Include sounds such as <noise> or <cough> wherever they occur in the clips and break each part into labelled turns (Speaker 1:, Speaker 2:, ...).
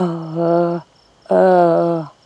Speaker 1: 呃，呃。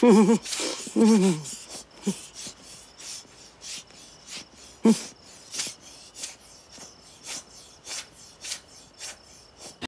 Speaker 1: Mm-hmm. <laughs>